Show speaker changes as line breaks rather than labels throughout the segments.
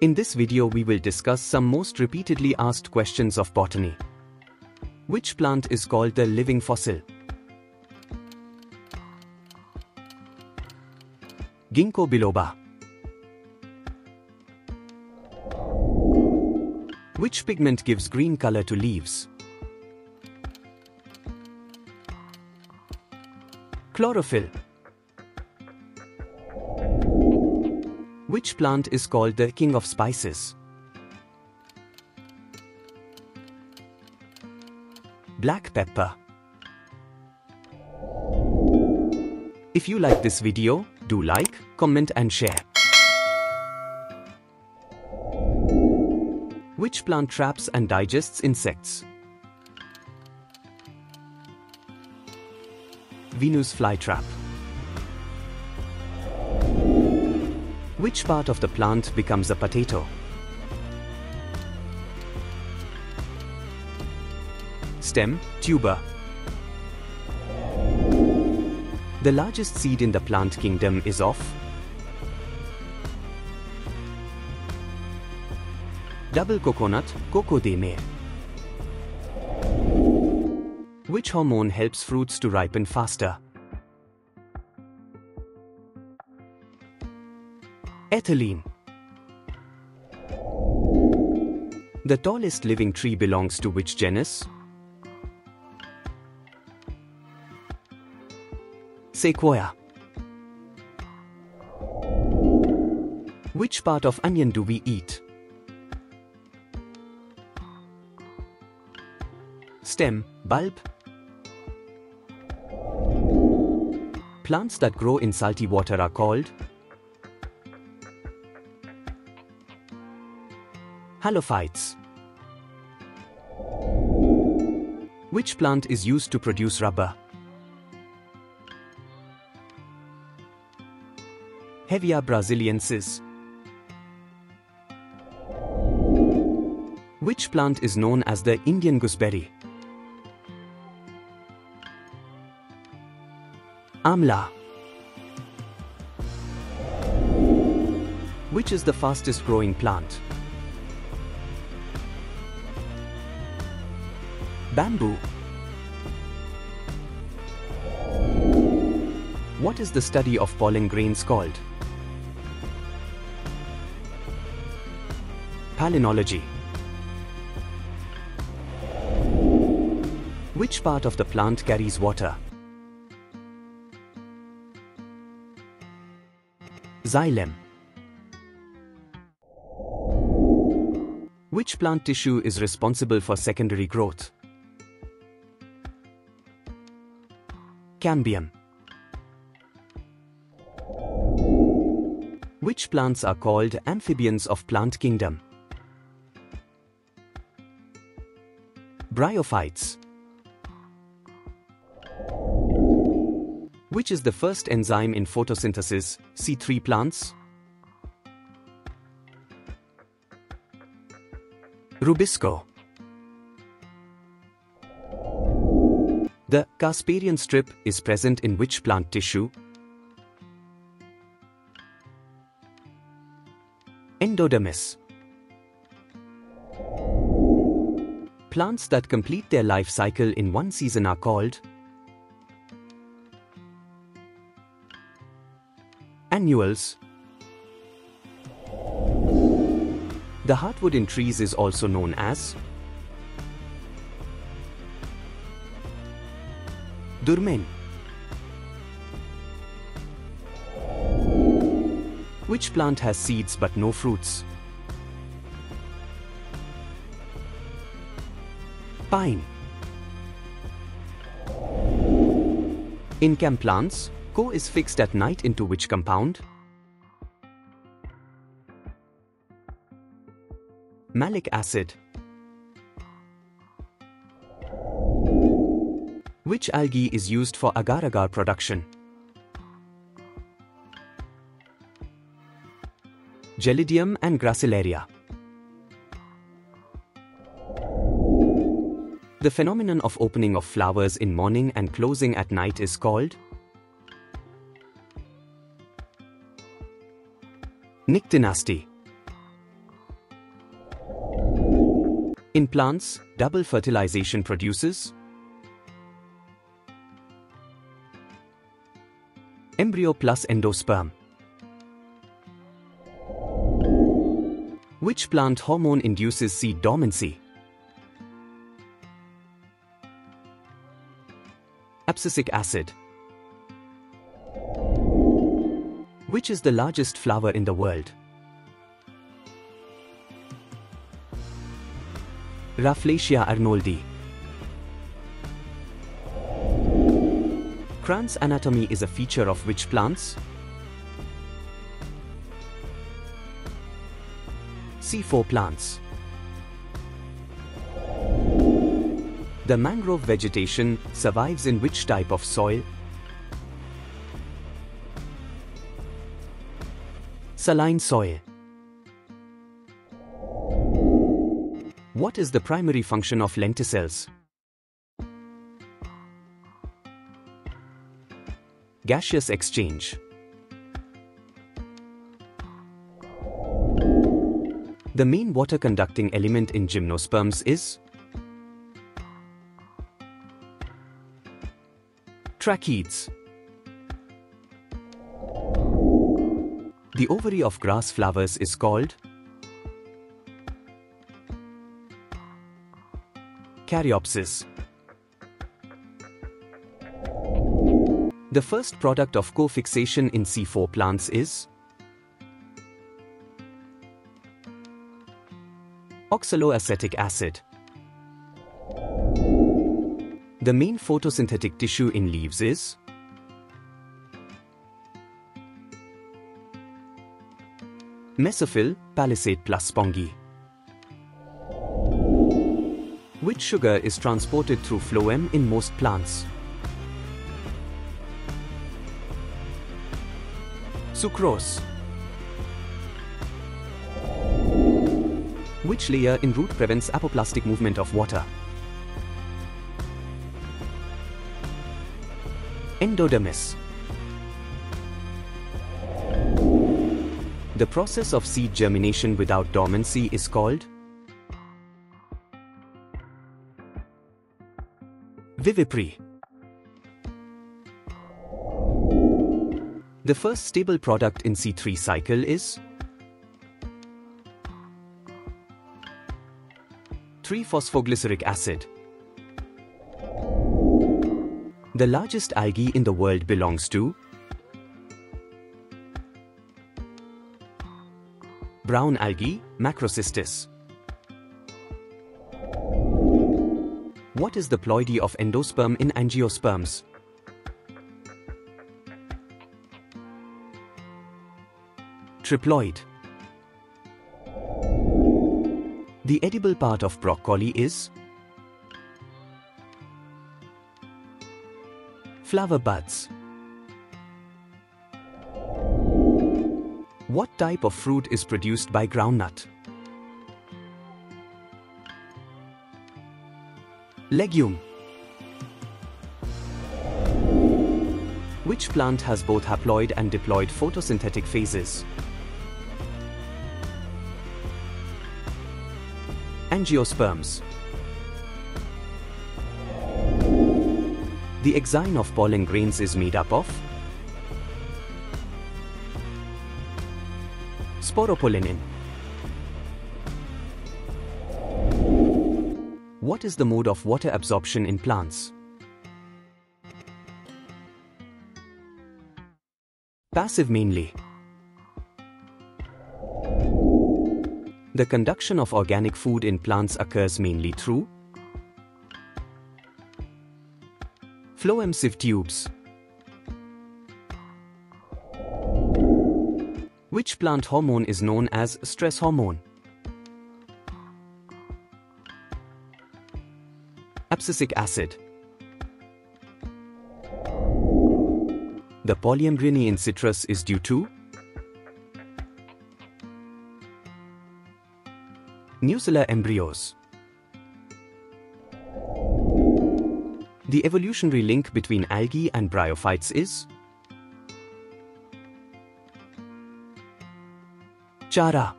In this video we will discuss some most repeatedly asked questions of botany. Which plant is called the living fossil? Ginkgo biloba. Which pigment gives green color to leaves? Chlorophyll. Which plant is called the king of spices? Black pepper. If you like this video, do like, comment and share. Which plant traps and digests insects? Venus flytrap. Which part of the plant becomes a potato? Stem, tuber. The largest seed in the plant kingdom is of Double coconut, coco de mer. Which hormone helps fruits to ripen faster? Ethylene. The tallest living tree belongs to which genus? Sequoia. Which part of onion do we eat? Stem, bulb. Plants that grow in salty water are called Halophytes. Which plant is used to produce rubber? Hevea brasiliensis. Which plant is known as the Indian gooseberry? Amla. Which is the fastest growing plant? Bamboo. What is the study of pollen grains called? Palynology. Which part of the plant carries water? Xylem. Which plant tissue is responsible for secondary growth? Cambium. Which plants are called amphibians of plant kingdom? Bryophytes. Which is the first enzyme in photosynthesis, C3 plants? Rubisco. The Casparian strip is present in which plant tissue? Endodermis. Plants that complete their life cycle in one season are called annuals. The heartwood in trees is also known as Duramen. Which plant has seeds but no fruits? Pine. In CAM plants, Co is fixed at night into which compound? Malic acid. Which algae is used for agar-agar production? Gelidium and Gracilaria. The phenomenon of opening of flowers in morning and closing at night is called Nyctinasty. In plants, double fertilization produces embryo plus endosperm. Which plant hormone induces seed dormancy? Abscisic acid. Which is the largest flower in the world? Rafflesia arnoldii. Kranz anatomy is a feature of which plants? C4 plants. The mangrove vegetation survives in which type of soil? Saline soil. What is the primary function of lenticels? Gaseous exchange. The main water conducting element in gymnosperms is Tracheids. The ovary of grass flowers is called Caryopsis. The first product of co-fixation in C4 plants is oxaloacetic acid. The main photosynthetic tissue in leaves is Mesophyll, palisade plus spongy. Which sugar is transported through phloem in most plants? Sucrose. Which layer in root prevents apoplastic movement of water? Endodermis. The process of seed germination without dormancy is called Vivipary. The first stable product in C3 cycle is 3-phosphoglyceric acid. The largest algae in the world belongs to Brown algae, Macrocystis. What is the ploidy of endosperm in angiosperms? Triploid. The edible part of broccoli is flower buds. What type of fruit is produced by groundnut? Legume. Which plant has both haploid and diploid photosynthetic phases? Angiosperms. The exine of pollen grains is made up of Sporopollenin. What is the mode of water absorption in plants? Passive mainly. The conduction of organic food in plants occurs mainly through phloem sieve tubes. Which plant hormone is known as stress hormone? Abscisic acid. The polyembryony in citrus is due to Nucellar embryos. The evolutionary link between algae and bryophytes is Chara.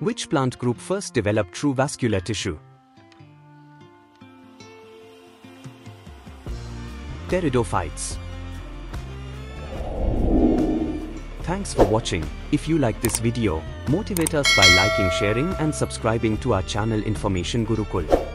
Which plant group first developed true vascular tissue? Pteridophytes. Thanks for watching. If you like this video, motivate us by liking, sharing and subscribing to our channel Information Gurukul.